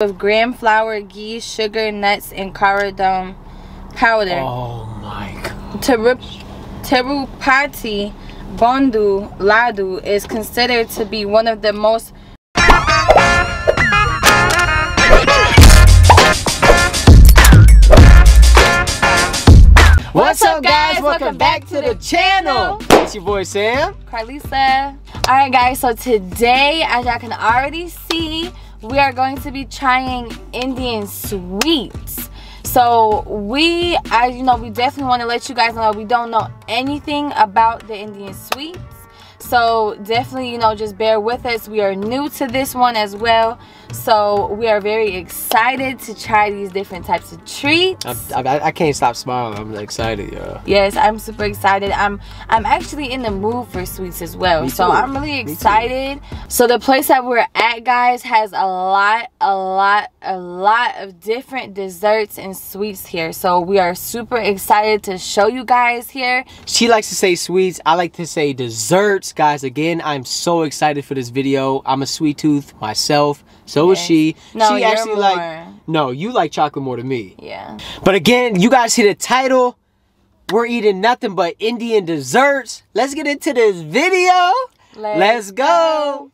with gram flour, ghee, sugar, nuts, and cardamom powder. Oh my god. Tirupati Bondu Ladu is considered to be one of the most What's, up, guys? Welcome, back, to the channel. It's your boy Sam. Carlisa. Alright guys, so today, as y'all can already see, we are going to be trying Indian sweets. So we, as you know, we definitely want to let you guys know we don't know anything about the Indian sweets. So definitely, you know, just bear with us. We are new to this one as well. So we are very excited to try these different types of treats. I, I, I can't stop smiling. I'm excited, y'all. Yes, I'm super excited. I'm I'm actually in the mood for sweets as well. So I'm really excited. So the place that we're at, guys, has a lot, a lot, a lot of different desserts and sweets here. So we are super excited to show you guys here. She likes to say sweets. I like to say desserts. Guys, again, I'm so excited for this video. I'm a sweet tooth myself. So is she. No, she actually more. like No, you like chocolate more than me. Yeah. But again, you guys see the title. We're eating nothing but Indian desserts. Let's get into this video. Let's, go.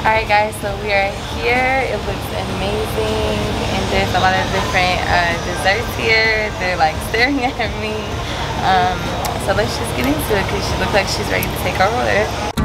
Alright guys, so we are here. It looks amazing. And there's a lot of different uh, desserts here. They're like staring at me. Um, so let's just get into it because she looks like she's ready to take our order.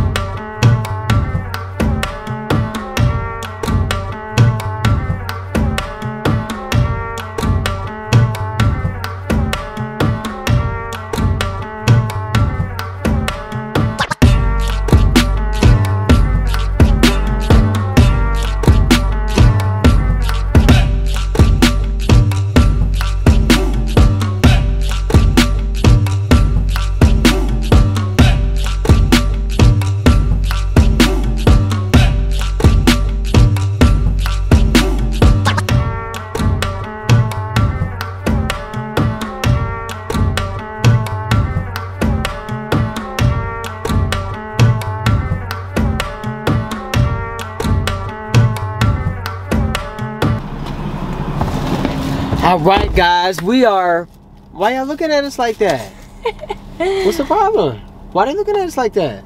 All right, guys, we are. Why y'all looking at us like that? What's the problem? Why they looking at us like that?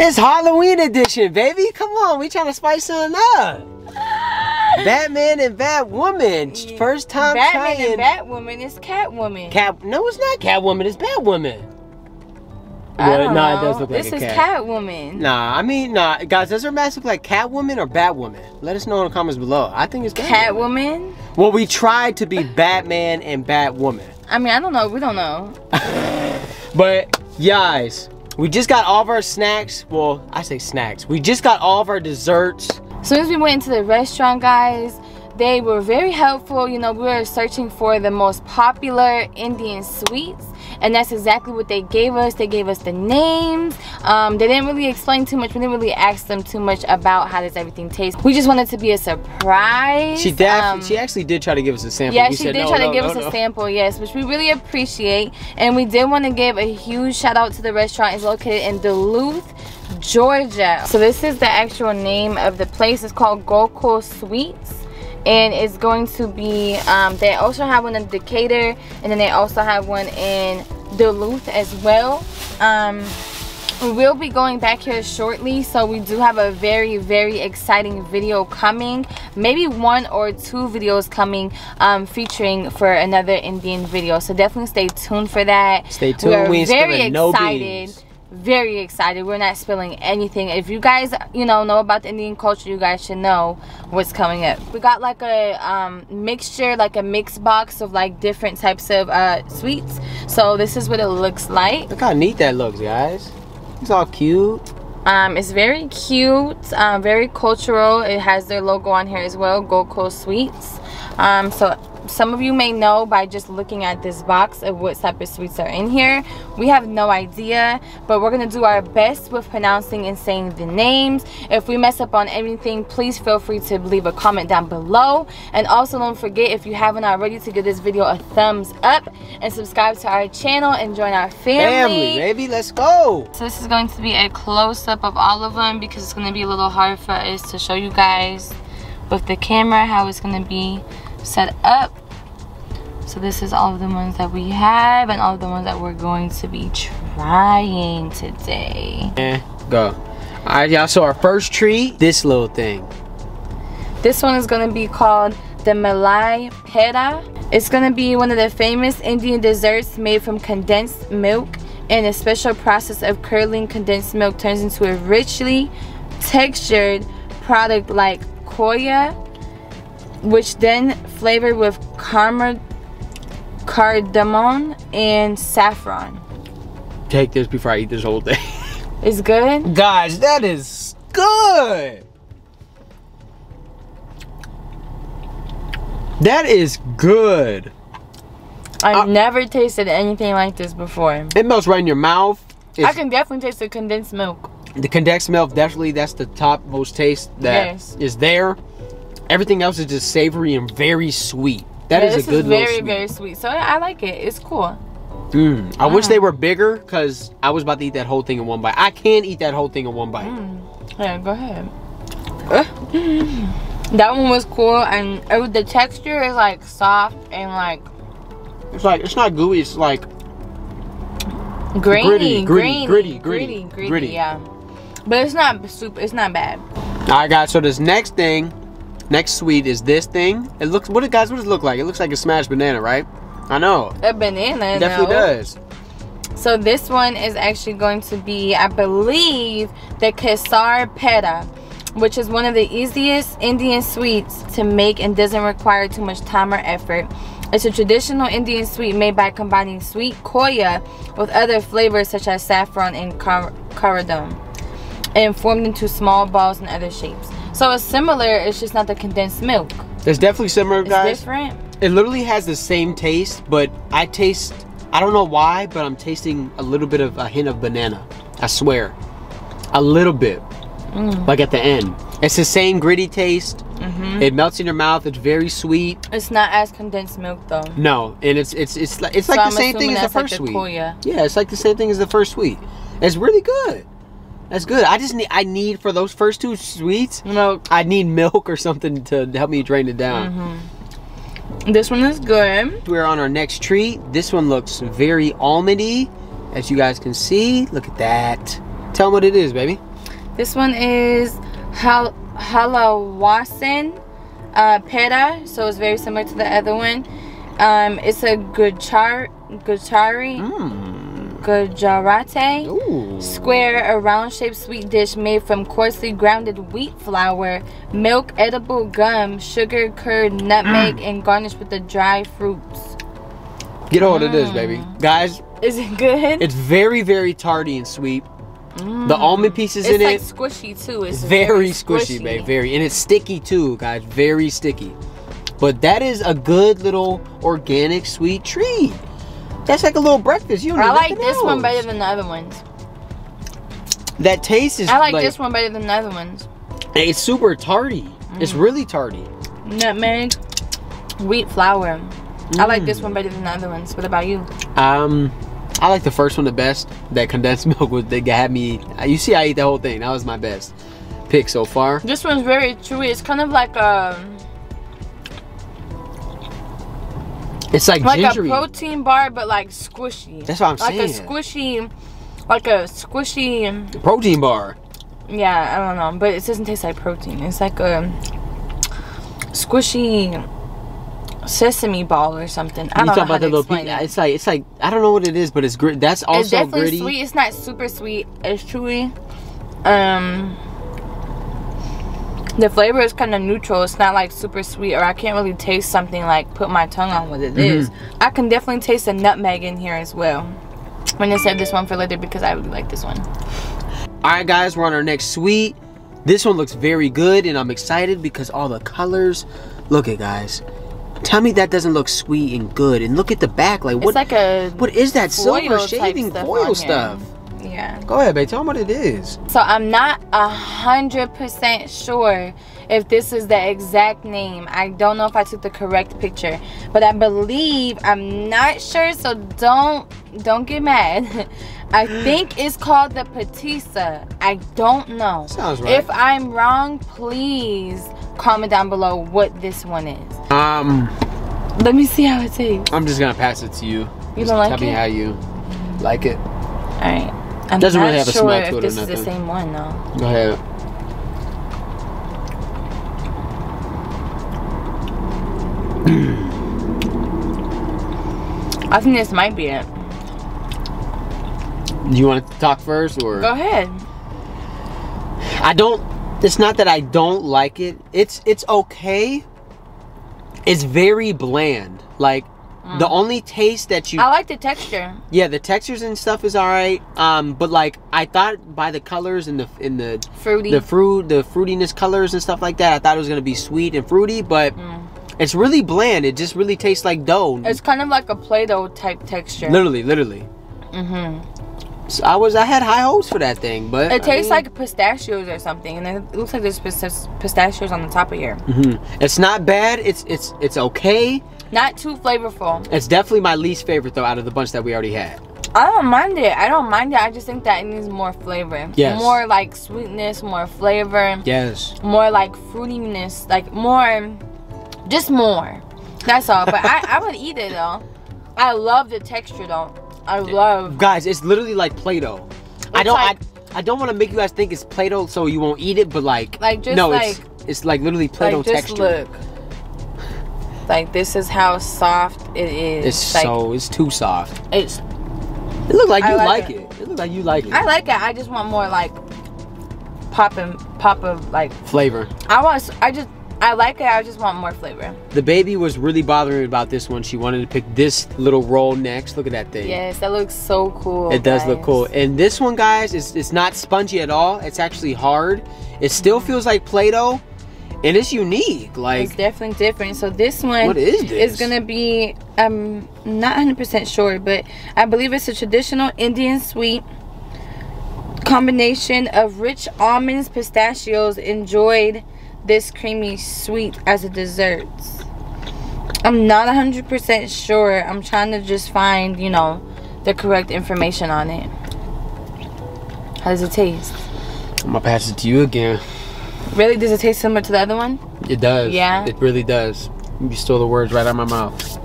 It's Halloween edition, baby. Come on, we trying to spice something up. Batman and Batwoman, first time Batman trying. and Batwoman is Catwoman. Cat? No, it's not Catwoman. It's Batwoman. I Well, don't nah, know. it does look like a cat. this is. Catwoman. Nah, I mean, nah, guys. Does her mask look like Catwoman or Batwoman? Let us know in the comments below. I think it's Batwoman. Catwoman? Well, we tried to be Batman and Batwoman. I mean, I don't know. We don't know. But guys, we just got all of our snacks. Well, I say snacks. We just got all of our desserts. As soon as we went into the restaurant, guys, they were very helpful. You know, we were searching for the most popular Indian sweets, and that's exactly what they gave us. They gave us the names. Um, they didn't really explain too much. We didn't really ask them too much about how does everything taste. We just wanted to be a surprise. She Um, she actually did try to give us a sample. yeah, We she said, did "No, try to give no, us no." a sample, yes, which we really appreciate. And we did want to give a huge shout out to the restaurant. It's located in Duluth, Georgia. So this is the actual name of the place. It's called Gokul Sweets. And it's going to be, um, they also have one in Decatur. And then they also have one in Duluth as well. Um, We'll be going back here shortly, so we do have a very, very exciting video coming. Maybe one or two videos coming um, featuring for another Indian video. So definitely stay tuned for that. Stay We tuned. are We very no excited. beans. Very excited. We're not spilling anything. If you guys, you know, know about the Indian culture, you guys should know what's coming up. We got like a um, mixture, like a mix box of like different types of uh, sweets. So this is what it looks like. Look how neat that looks, guys. It's all cute. Um, it's very cute, um, very cultural. It has their logo on here as well, Gokul Sweets. Um, so some of you may know by just looking at this box of what type of sweets are in here. We have no idea but we're gonna do our best with pronouncing and saying the names. If we mess up on anything please feel free to leave a comment down below. And also don't forget if you haven't already to give this video a thumbs up and subscribe to our channel and join our family. Family baby let's go. So this is going to be a close-up of all of them because it's going to be a little hard for us to show you guys with the camera how it's going to be set up. So this is all of the ones that we have and all of the ones that we're going to be trying today. Yeah go. All right y'all so our first treat this little thing. This one is going to be called the malai peda it's going to be one of the famous indian desserts made from condensed milk and a special process of curdling condensed milk turns into a richly textured product like khoya which then flavored with cardamom and saffron. Take this before I eat this whole thing. It's good? Guys, that is good. That is good. I've uh, never tasted anything like this before. It melts right in your mouth. It's, I can definitely taste the condensed milk. The condensed milk, definitely, that's the top most taste that yes. is there. Everything else is just savory and very sweet. That yeah, is a good is very, very sweet. So I like it. It's cool. Mm. I wish they were bigger because I was about to eat that whole thing in one bite. I can't eat that whole thing in one bite. Mm. Yeah, go ahead. that one was cool and it, the texture is like soft and like it's like it's not gooey it's like grainy gritty gritty gritty gritty, gritty, gritty yeah but it's not super it's not bad all right guys so this next thing Next sweet is this thing. It looks, what it, guys, what does it look like? It looks like a smashed banana, right? I know. A banana, it definitely no. does. So this one is actually going to be, I believe, the Kesar Peda, which is one of the easiest Indian sweets to make and doesn't require too much time or effort. It's a traditional Indian sweet made by combining sweet koya with other flavors such as saffron and cardamom and formed into small balls and other shapes. So it's similar, it's just not the condensed milk. It's definitely similar, guys. it's different. It literally has the same taste, but I taste, I don't know why, but I'm tasting a little bit of a hint of banana. I swear. A little bit. Mm. Like at the end. It's the same gritty taste. Mm -hmm. It melts in your mouth. It's very sweet. It's not as condensed milk though. No, and it's it's it's like it's so like I'm the same thing as the first like the sweet. Yeah, it's like the same thing as the first sweet. It's really good. That's good. I just need I need for those first two sweets milk. I need milk or something to help me drain it down. Mm -hmm. This one is good. We're on our next treat. This one looks very almondy, as you guys can see. Look at that. Tell them what it is, baby. This one is hal halawasan uh, peda, so it's very similar to the other one. Um, it's a gujar gujari. Mm Gujarati. Ooh. Square, a round-shaped sweet dish made from coarsely grounded wheat flour, milk, edible gum, sugar, curd, nutmeg, mm. and garnished with the dry fruits. Get on mm. it is, baby. Guys. Is it good? It's very, very tarty and sweet. Mm. The almond pieces it's in like it. squishy too. It's very, very squishy, squishy, babe. Very, and it's sticky too, guys. Very sticky. But that is a good little organic sweet treat. That's like a little breakfast. You know, I like this else. one better than the other ones. That taste is. I like, like this one better than the other ones. It's super tarty. Mm. It's really tarty. Nutmeg, wheat flour. Mm. I like this mm. one better than the other ones. What about you? Um, I like the first one the best. That condensed milk was they had me. You see, I ate the whole thing. That was my best pick so far. This one's very chewy. It's kind of like a It's like like gingery. a protein bar, but like squishy. That's what I'm like saying. Like a squishy, like a squishy protein bar. Yeah, I don't know, but it doesn't taste like protein. It's like a squishy sesame ball or something. I don't know how to explain it. It's like it's like I don't know what it is, but it's grit. That's also it's definitely gritty. sweet. It's not super sweet. It's chewy. Um the flavor is kind of neutral. It's not like super sweet, or I can't really taste something like put my tongue on what it mm -hmm. is. I can definitely taste the nutmeg in here as well. I'm gonna save this one for later because I really like this one. All right, guys, we're on our next sweet. This one looks very good, and I'm excited because all the colors. Look at guys. Tell me that doesn't look sweet and good. And look at the back. Like It's what? like a what is that silver shaving foil stuff? Yeah. Go ahead, babe. Tell them what it is. So I'm not a hundred percent sure if this is the exact name. I don't know if I took the correct picture, but I believe I'm not sure. So don't don't get mad. I think it's called the Patissa. I don't know. Sounds right. If I'm wrong, please comment down below what this one is. Um, Let me see how it tastes. I'm just gonna pass it to you. You Just don't like tell me it? how you like it. All right. I'm Doesn't not really have a sure smell to if it or this is the same one though. Go ahead. I think this might be it. Do you want to talk first, or Go ahead. I don't. It's not that I don't like it. It's it's okay. It's very bland. Like the only taste that you I like the texture. yeah the textures and stuff is all right. Um, but like I thought by the colors and the in the Fruity. the fruit the fruitiness colors and stuff like that, I thought it was gonna be sweet and fruity, but it's really bland. It just really tastes like dough. it's kind of like a Play-Doh type texture. literally, literally. Mm-hmm. So I was I had high hopes for that thing, but It I tastes mean, like pistachios or something, and it looks like there's pista- pistachios on the top of here. mhm. It's not bad. It's it's it's okay. Not too flavorful. It's definitely my least favorite though out of the bunch that we already had. I don't mind it. I don't mind it. I just think that it needs more flavor. Yes. More like sweetness, more flavor, Yes. more like fruitiness, like more, just more. That's all. But I, I would eat it though. I love the texture though. I love. Guys, it's literally like Play-Doh. I don't like- I, I don't want to make you guys think it's Play-Doh so you won't eat it, but like Like, just no, like- it's it's like literally Play-Doh like texture. look. Like this is how soft it is. It's like, so it's too soft. It's. It looked like you like like, it. it. it. looked like you like it. I like it. I just want more like pop and pop of like. Flavor. I want. I just. I like it. I just want more flavor. The baby was really bothering me about this one. She wanted to pick this little roll next. Look at that thing. Yes, that looks so cool. It does look cool. And this one, guys, is it's not spongy at all. It's actually hard. It still feels like Play-Doh, and it's unique. Like it's definitely different. So this one what is this? is gonna be. I'm not 100 percent sure, but I believe it's a traditional Indian sweet combination of rich almonds, pistachios. Enjoyed this creamy sweet as a dessert. I'm not 100 percent sure. I'm trying to just find, you know, the correct information on it. How does it taste? I'm gonna pass it to you again. Really, does it taste similar to the other one? It does. Yeah? It really does. You stole the words right out of my mouth.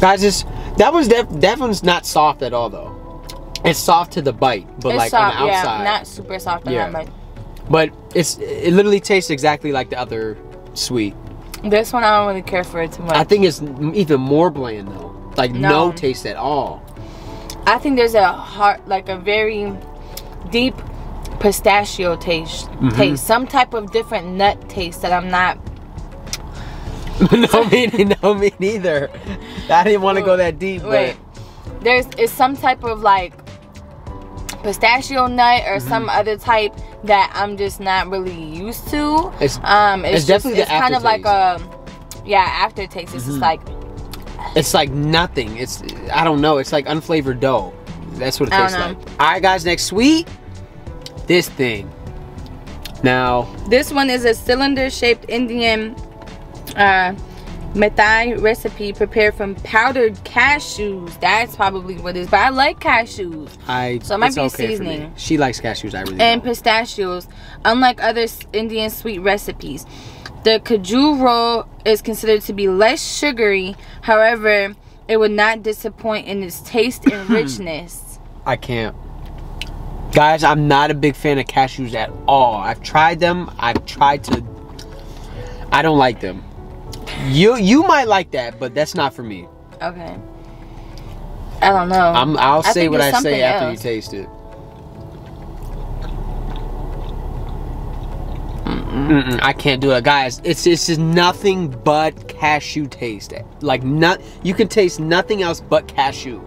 Guys, this that was def- that one's not soft at all though. It's soft to the bite, but it's like soft, on the outside. yeah, not super soft on Yeah. that, but it's it literally tastes exactly like the other sweet. this one I don't really care for it too much. I think it's even more bland though. Like no, No. taste at all. I think there's a heart, like a very deep pistachio taste, Mm-hmm. taste, some type of different nut taste that I'm not. no me, no me neither. I didn't want to go that deep, Wait, there's it's some type of like pistachio nut or Mm-hmm. some other type that I'm just not really used to. It's- um, it's, it's just, definitely the it's kind of like a yeah aftertaste. It's just Mhm. like it's like nothing. It's I don't know. It's like unflavored dough. That's what it tastes like. All right, guys. Next sweet, this thing. Now, This one is a cylinder-shaped Indian uh, methai recipe prepared from powdered cashews. That's probably what it is. But I like cashews I So it might be okay seasoning. She likes cashews. I really and don't. pistachios, unlike other Indian sweet recipes. The kaju roll is considered to be less sugary. However, it would not disappoint in its taste and richness. I can't. Guys, I'm not a big fan of cashews at all. I've tried them. I've tried to. I don't like them. You you might like that, but that's not for me. Okay. I don't know. I'm. I'll I say what I say something after you taste it. Mm-mm, I can't do it, guys. It's it's just nothing but cashew taste. Like not, you can taste nothing else but cashew,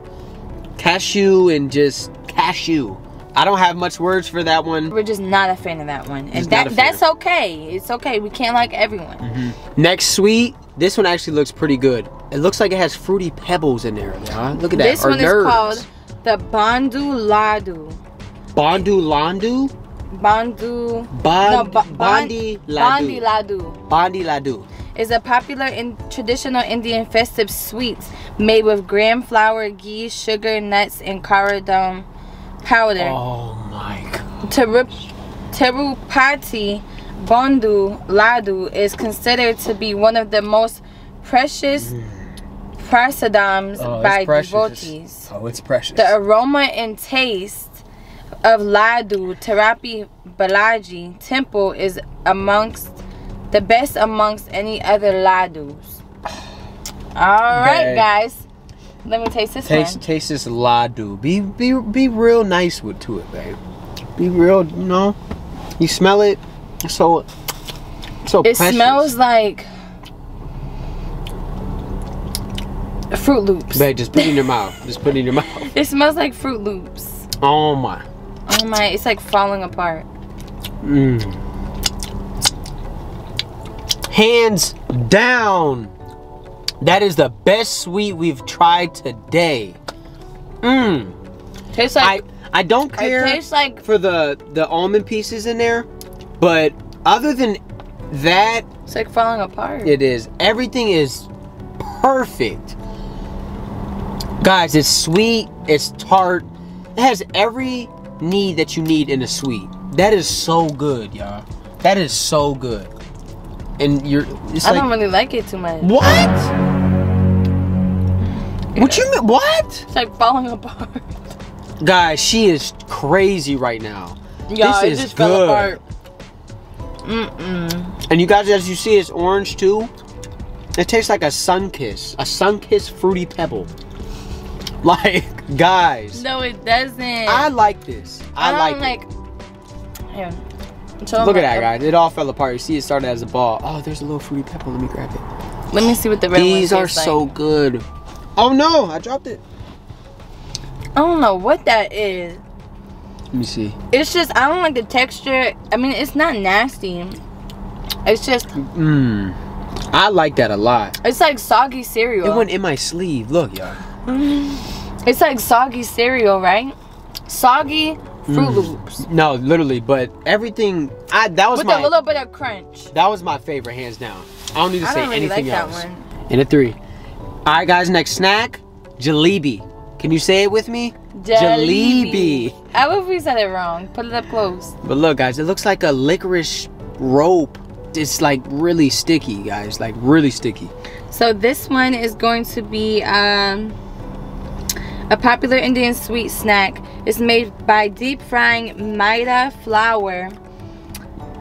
cashew and just cashew. I don't have much words for that one. We're just not a fan of that one, and Just that that's okay. It's okay. We can't like everyone. Mm-hmm. Next sweet, this one actually looks pretty good. It looks like it has fruity pebbles in there. Huh? Look at that. This or one nerds. is called the Bandu Ladu. Bandu Landu. Bandu. No, ba- Bondi Bandi Ladu. Ladu Bondi Ladu. is a popular in traditional Indian festive sweet made with gram flour, ghee, sugar, nuts, and cardamom powder. Oh my god. Tirupati Bandhu Ladu is considered to be one of the most precious hmm. prasadams oh, by devotees. Oh, it's precious. The aroma and taste of Ladu Terapi Balaji temple is amongst the best amongst any other Ladus. All right, guys. Let me taste this taste one. taste this ladu. Be be be real nice with to it, babe. Be real, you know. You smell it. So so It precious. smells like Fruit Loops. Babe, just put it in your mouth. Just put it in your mouth. It smells like Fruit Loops. Oh my. Oh my, it's like falling apart. Mmm. Hands down. That is the best sweet we've tried today. Mmm. Tastes I like I don't it care tastes like for the the almond pieces in there, but other than that, it's like falling apart. it is everything is perfect. Guys, it's sweet, it's tart. It has every need that you need in a sweet. That is so good, y'all. That is so good. And you're it's I like don't really like it too much. what? What you mean? What? It's like falling apart. Guys, she is crazy right now. Yeah, This it is just fell apart. Mm-mm. And you guys, as you see, it's orange too. It tastes like a sun kiss, a sun kiss fruity pebble. Like, guys, No, it doesn't. I like this. I, don't like, it. like. Here. Show Look at that, guys. It all fell apart. You see, it started as a ball. Oh, there's a little fruity pebble. Let me grab it. Let me see what the red These are tastes so like. good. Oh no, I dropped it. I don't know what that is. Let me see. It's just I don't like the texture. I mean, it's not nasty. It's just Mmm. I like that a lot. it's like soggy cereal. It went in my sleeve. Look, y'all. It's like soggy cereal, right? Soggy Fruit Mm. Loops No, literally, but everything. I that was with my a little bit of crunch. that was my favorite, hands down. I don't need to I say don't really like anything that else. one. In a three. All right, guys. Next snack, jalebi. Can you say it with me? Jalebi. I hope we said it wrong. Put it up close. But look, guys, it looks like a licorice rope. It's like really sticky, guys. Like really sticky. So this one is going to be um, a popular Indian sweet snack. It's made by deep frying maida flour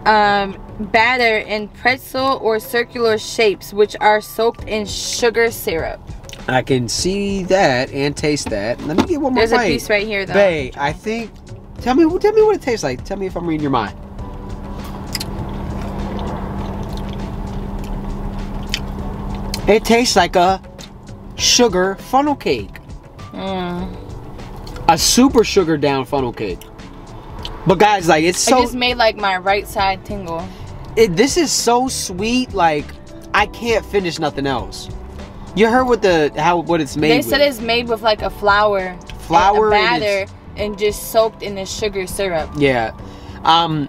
um, batter in pretzel or circular shapes, which are soaked in sugar syrup. I can see that and taste that. Let me get one more There's a bite. piece right here, though. Bae, I think. Tell me, tell me what it tastes like. Tell me if I'm reading your mind. It tastes like a sugar funnel cake. Mm. A super sugar down funnel cake. But guys, like it's it so just made like my right side tingle. it, this is so sweet. Like I can't finish nothing else. You heard what the how what it's made They with. said it's made with like a flour, Flour and a and batter, and just soaked in the sugar syrup. yeah. Um,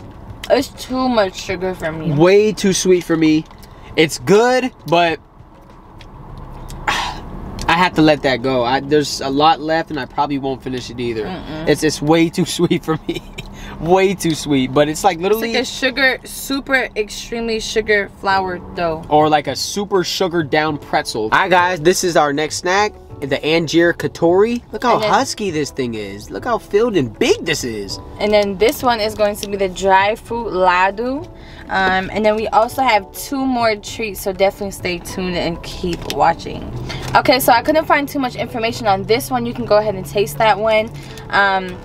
It's too much sugar for me. way too sweet for me. It's good, but I have to let that go. I, there's a lot left, and I probably won't finish it either. Mm-mm. It's it's way too sweet for me, way too sweet. But it's like It's literally, like a sugar, super extremely sugar flour dough. or like a super sugar down pretzel. All right, guys, this is our next snack. The Anjeer Katori. Look how then- husky this thing is. Look how filled and big this is. And then this one is going to be the dry fruit ladu. Um, and then we also have two more treats, so definitely stay tuned and keep watching. Okay, so I couldn't find too much information on this one. You can go ahead and taste that one. Um,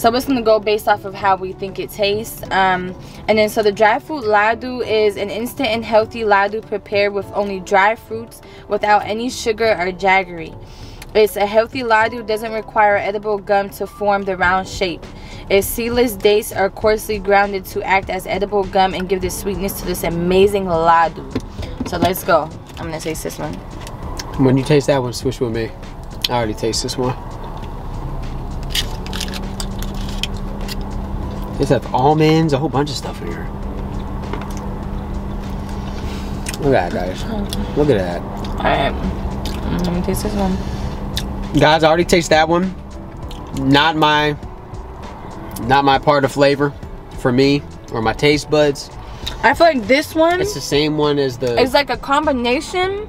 so it's gonna go based off of how we think it tastes. Um, and then so the dry fruit ladu is an instant and healthy ladu prepared with only dry fruits without any sugar or jaggery. It's a healthy ladu, doesn't require edible gum to form the round shape. Its seedless dates are coarsely grounded to act as edible gum and give the sweetness to this amazing ladu. So let's go. I'm gonna taste this one. When you taste that one, switch with me. I already taste this one. This has almonds, a whole bunch of stuff in here. Look at that, guys. Look at that. Alright. Mm, Let me taste this one. Guys, I already taste that one. Not my, not my part of flavor for me or my taste buds. I feel like this one It's the same one as the. It's like a combination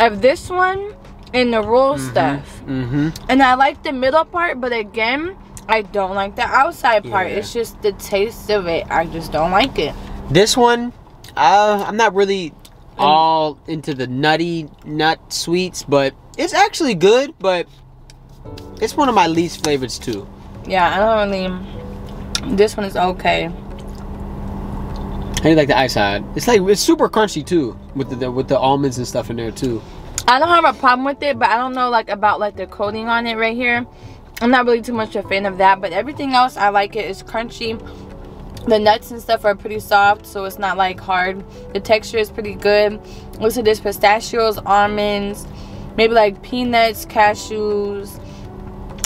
of this one and the roll stuff. mm-hmm. And I like the middle part, but again, I don't like the outside part. Yeah. It's just the taste of it. I just don't like it. This one, uh, I'm not really all into the nutty nut sweets, but it's actually good. But it's one of my least favorites too. Yeah, I don't really. This one is okay. I do like the outside. It's like it's super crunchy too, with the, the with the almonds and stuff in there too. I don't have a problem with it, but I don't know like about like the coating on it right here. I'm not really too much a fan of that, but everything else I like it. It's crunchy. The nuts and stuff are pretty soft, so it's not like hard. The texture is pretty good. Looks like there's pistachios, almonds, maybe like peanuts, cashews.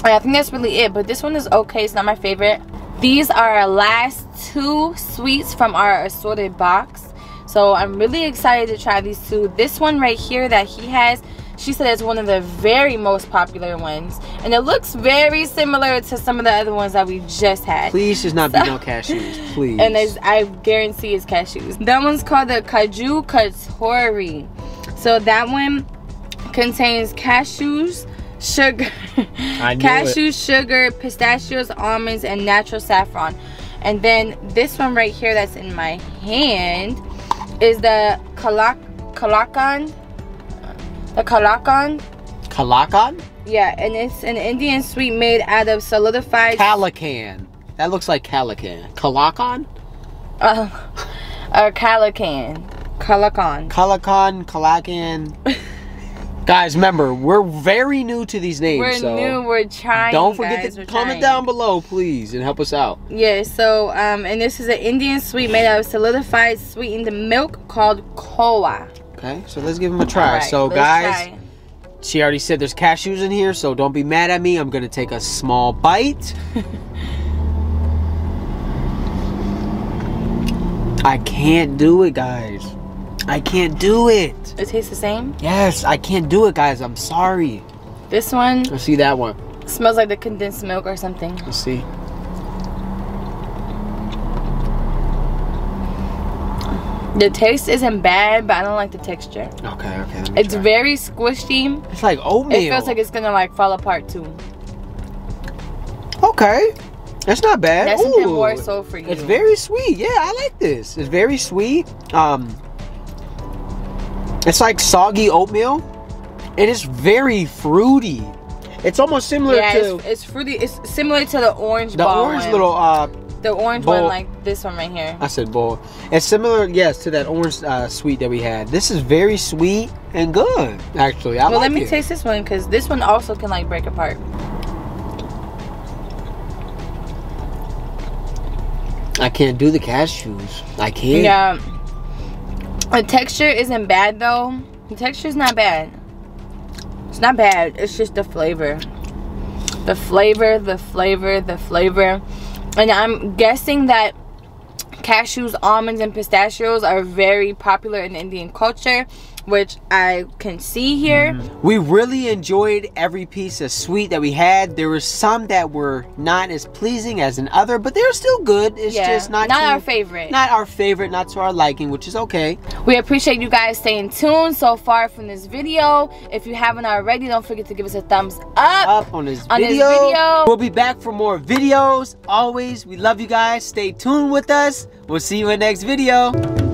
I think that's really it, but this one is okay. It's not my favorite. These are our last two sweets from our assorted box. So I'm really excited to try these two. This one right here that he has, she said it's one of the very most popular ones. And it looks very similar to some of the other ones that we just had. Please just not be no cashews, please. And it's, I guarantee it's cashews. That one's called the Kaju Katori. So that one contains cashews, sugar, I knew cashews, sugar, pistachios, almonds, and natural saffron. And then this one right here that's in my hand is the kalak kalakan. The kalakan. Kalakan, Yeah, and it's an Indian sweet made out of solidified Calacan. That looks like Calacan. Kalakan, uh, uh kalakan. Kalakan. Kalakan, Kalakan. Guys, remember we're very new to these names, We're so new, we're trying. don't forget guys, to comment trying. down below, please, and help us out. Yeah, so um and this is an Indian sweet made out of solidified sweetened milk called koa. Okay, so let's give them a try. Alright, so, guys, try. she already said there's cashews in here, so don't be mad at me. I'm gonna take a small bite. I can't do it, guys. I can't do it. it tastes the same. Yes, I can't do it, guys. I'm sorry. This one Let's see that one. smells like the condensed milk or something. Let's see. The taste isn't bad, but I don't like the texture. Okay, okay. It's try. very squishy. It's like oatmeal. It feels like it's gonna like fall apart too. okay. That's not bad. That's something Ooh. more so for you. It's very sweet. Yeah, I like this. It's very sweet. Um, it's like soggy oatmeal. It is very fruity. It's almost similar yeah, to it's, it's fruity. It's similar to the orange the orange one. little. Uh, the orange one, like this one right here. I said bowl. It's similar, yes, to that orange uh, sweet that we had. This is very sweet and good. Actually, I well, like let me it. taste this one because this one also can like break apart. I can't do the cashews. I can't. Yeah. The texture isn't bad though. The texture is not bad. It's not bad. It's just the flavor. The flavor, the flavor, the flavor. And I'm guessing that cashews, almonds, and pistachios are very popular in Indian culture, which I can see here. Mm-hmm. We really enjoyed every piece of sweet that we had. There were some that were not as pleasing as an other, but they're still good. It's Yeah, just not not too- our favorite. Not our favorite, not to our liking, which is okay. We appreciate you guys staying tuned so far from this video. If you haven't already, don't forget to give us a thumbs up. Up on this On this video. video. We'll be back for more videos. Always, we love you guys. Stay tuned with us. We'll see you in the next video.